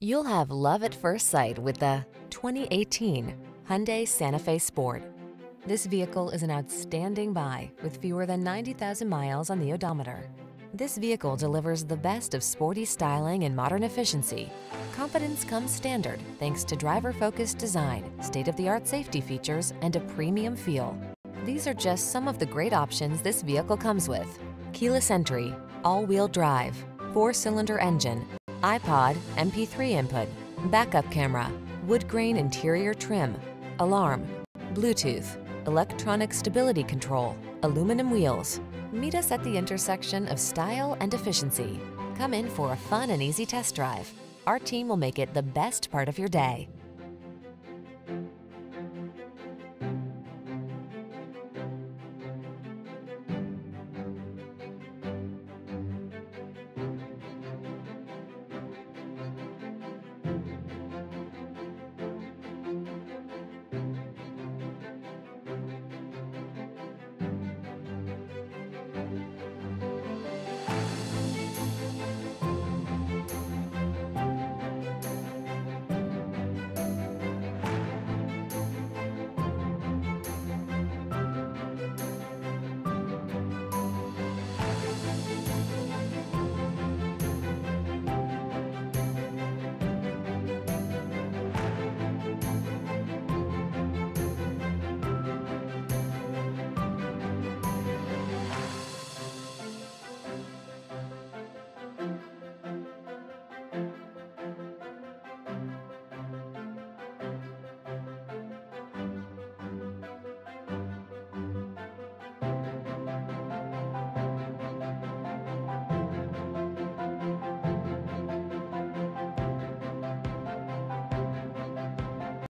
You'll have love at first sight with the 2018 Hyundai Santa Fe Sport. This vehicle is an outstanding buy with fewer than 90,000 miles on the odometer. This vehicle delivers the best of sporty styling and modern efficiency. Confidence comes standard thanks to driver-focused design, state-of-the-art safety features, and a premium feel. These are just some of the great options this vehicle comes with. Keyless entry, all-wheel drive, four-cylinder engine, iPod, MP3 input, backup camera, wood grain interior trim, alarm, Bluetooth, electronic stability control, aluminum wheels. Meet us at the intersection of style and efficiency. Come in for a fun and easy test drive. Our team will make it the best part of your day.